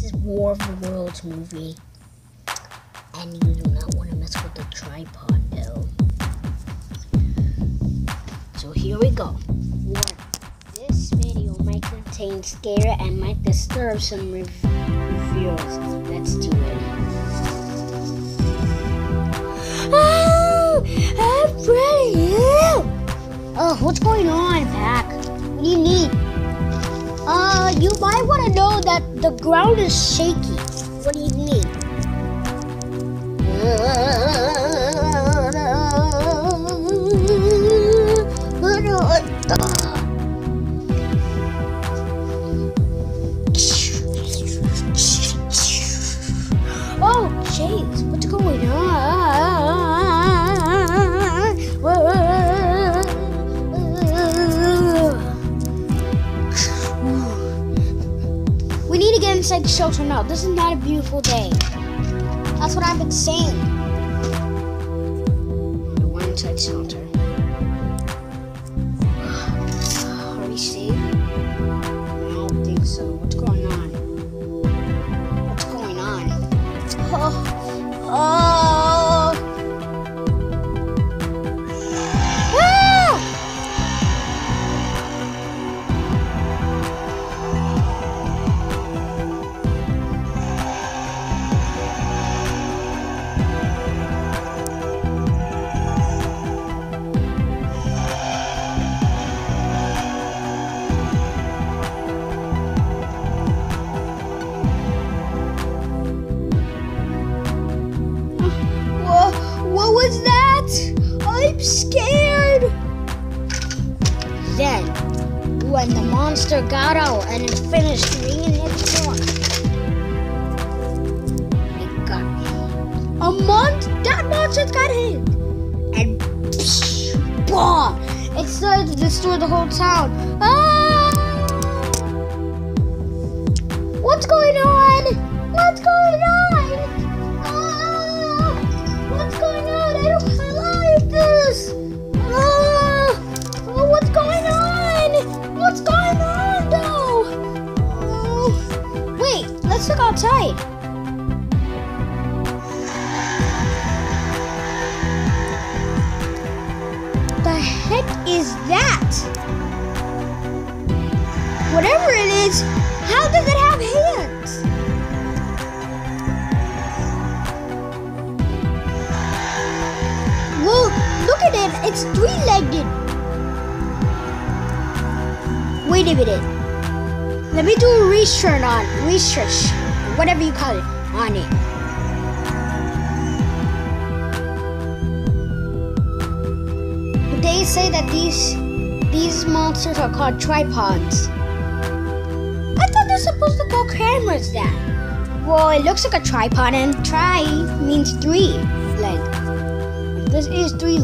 This is War of the Worlds movie. And you do not want to mess with the tripod, though. So here we go. Warning. This video might contain scare and might disturb some rev-. Let's do it. Oh, I'm ready. Oh, uh, what's going on, Pack? What do you need? Uh, you might want to know that the ground is shaky. What do you mean? Oh, jeez, the shelter now. This is not a beautiful day. That's what I've been saying. We're inside shelter. Are we safe? I don't think so. What's going on? What's going on? Oh. Oh. When the monster got out and it finished ringing its horn, it got a month. That monster got hit, and psh, bah! It started to destroy the whole town. Ah! What's going on? Heck is that? Whatever it is, how does it have hands? Well, look at it. It's three-legged. Wait a minute. Let me do a research on research, whatever you call it, on it. They say that these these monsters are called tripods. I thought they're supposed to call cameras that. Well, it looks like a tripod, and tri means three leg. This is three.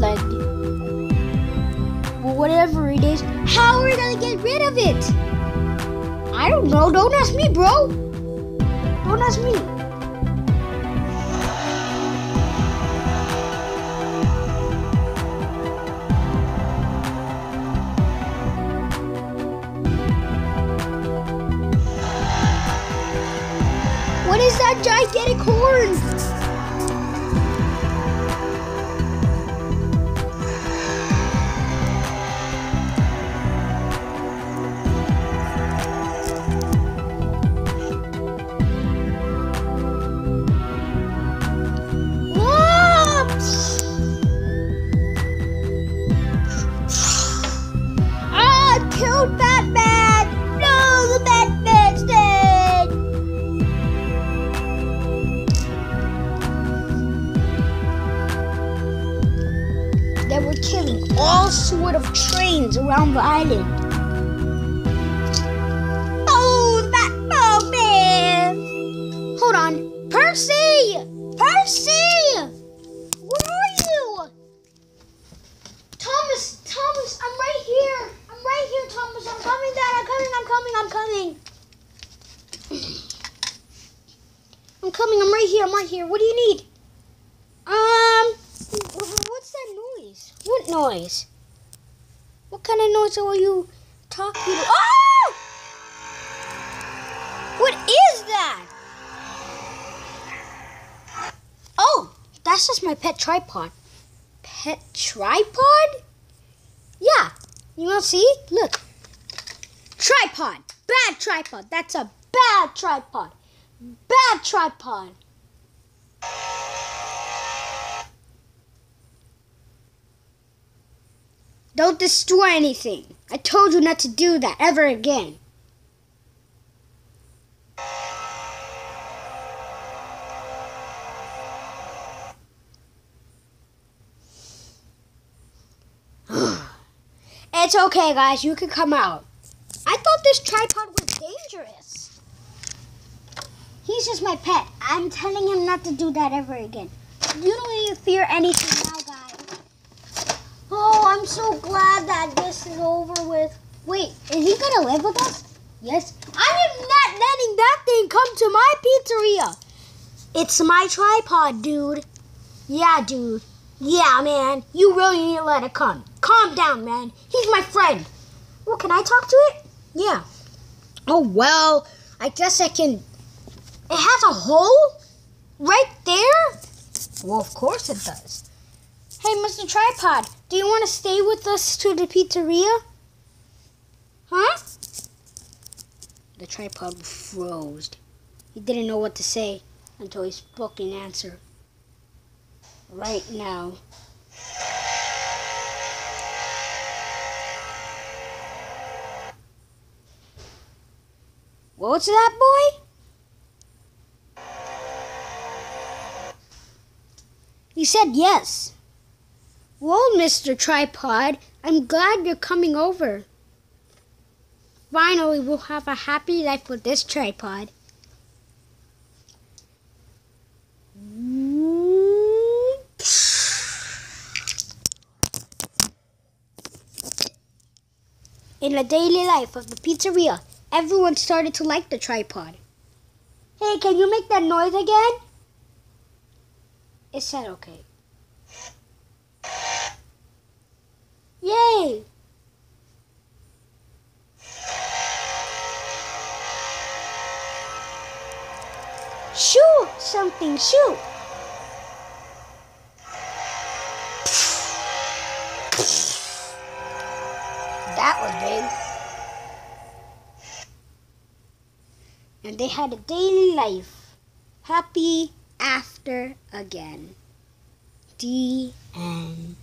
Well, whatever it is, how are we gonna get rid of it? I don't know. Don't ask me, bro. Don't ask me. Gigantic horn? All sort of trains around the island. Oh, that oh! Hold on, Percy! Percy! Where are you? Thomas, Thomas, I'm right here. I'm right here, Thomas. I'm coming, Dad. I'm coming. I'm coming. I'm coming. I'm coming. I'm right here. I'm right here. What do you need? what's that noise? What noise? What kind of noise are you talking to? Ah! What is that? Oh, that's just my pet tripod. Pet tripod? Yeah. You want to see? Look. Tripod. Bad tripod. That's a bad tripod. Bad tripod. Don't destroy anything. I told you not to do that ever again. it's okay, guys. You can come out. I thought this tripod was dangerous. He's just my pet. I'm telling him not to do that ever again. You don't need to fear anything. Oh, I'm so glad that this is over with. Wait, is he gonna live with us? Yes. I am not letting that thing come to my pizzeria. It's my tripod, dude. Yeah, dude. Yeah, man. You really need to let it come. Calm down, man. He's my friend. Well, can I talk to it? Yeah. Oh, well, I guess I can. It has a hole? Right there? Well, of course it does. Hey, Mr. Tripod, do you want to stay with us to the pizzeria? Huh? The tripod froze. He didn't know what to say until he spoke an answer. Right now. What's that, boy? He said yes. Well, Mr. Tripod, I'm glad you're coming over. Finally, we'll have a happy life with this tripod. In the daily life of the pizzeria, everyone started to like the tripod. Hey, can you make that noise again? It said okay. Shoot! That was big. And they had a daily life. Happy after again. The end.